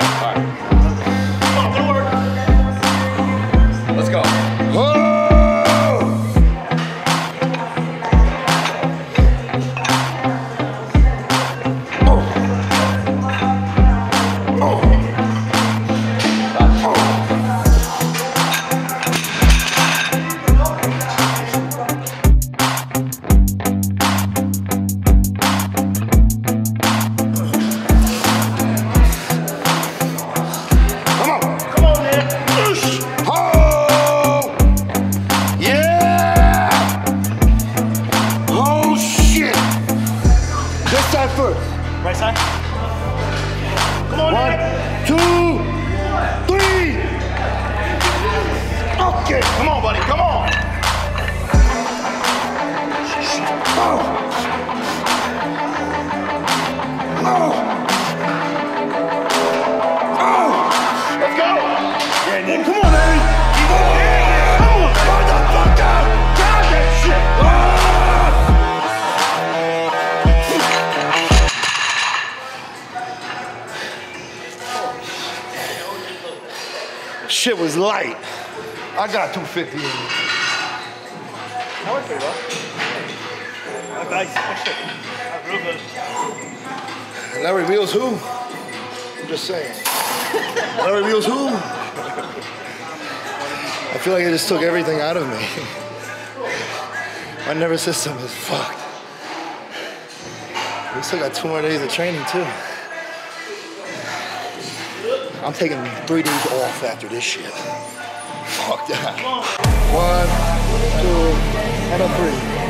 Just Right side. Come on, One, man. two, three. Okay. Come on, buddy. Come on. Oh. Oh. Shit was light. I got 250 in me. That was pretty well. Nice. Real good. That reveals who? I'm just saying. that reveals who? I feel like it just took everything out of me. My nervous system is fucked. We still got two more days of training too. I'm taking three days off after this shit. Fuck that. One, two, and a three.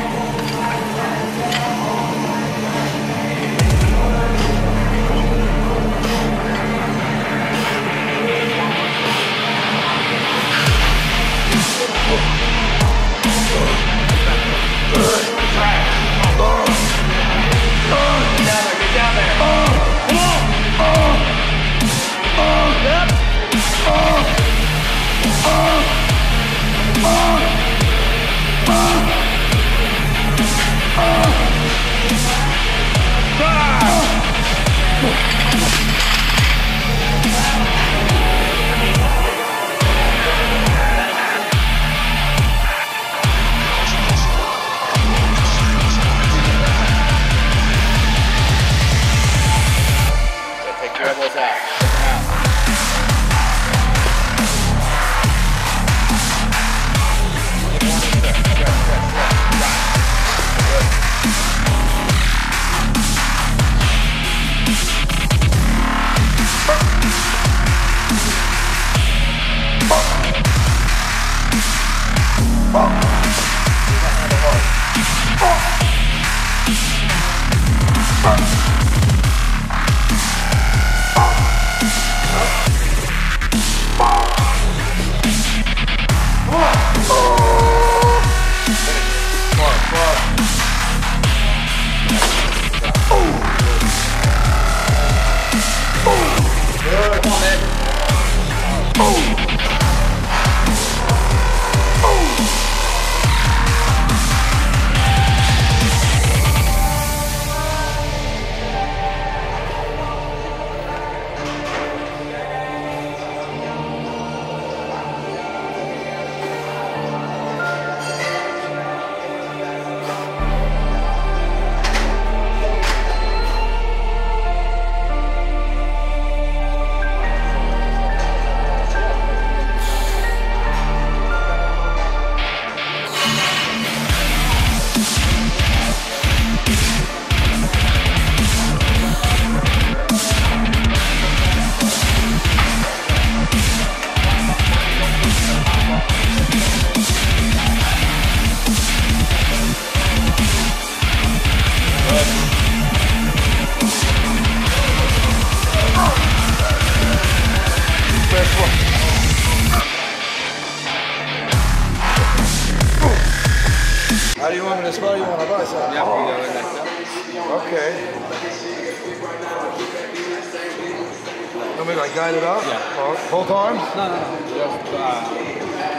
Me like guide it up? Yeah. Both, both arms? No, no, no. Just uh,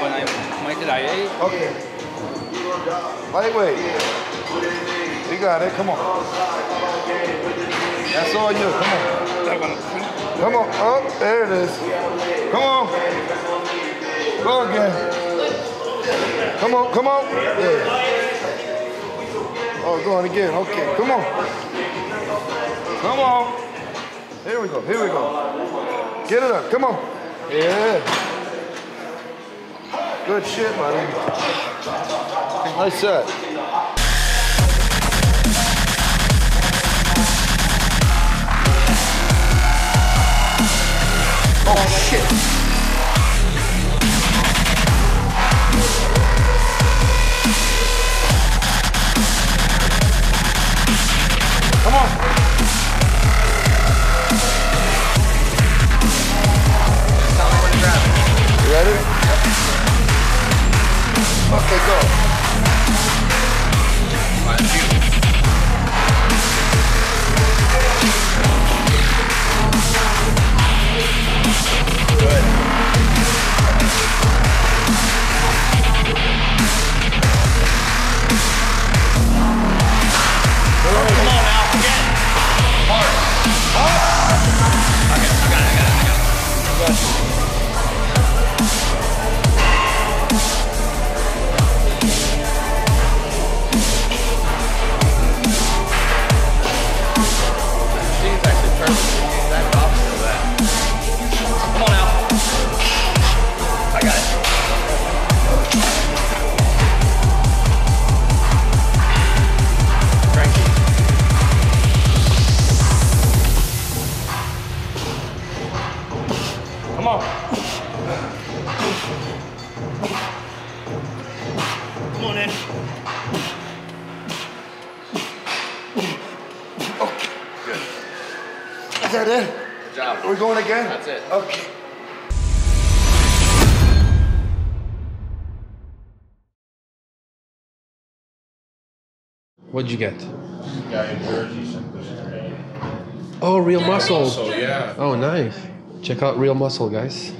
when I make it, I ate. Okay. Lightweight. You got it. Come on. That's all you. Come on. Come on. Oh, there it is. Come on. Go again. Come on, come on. Yeah. Oh, going again. Okay, come on. Come on. Here we go. Here we go. Get it up. Come on. Yeah. Good shit, buddy. Nice set. Oh, shit. Is that it? Good job. We're going again? That's it. Okay. What'd you get? guy in Jersey sent this to me. Oh, Reel Muscle. So yeah, Oh, nice. Check out Reel Muscle, guys.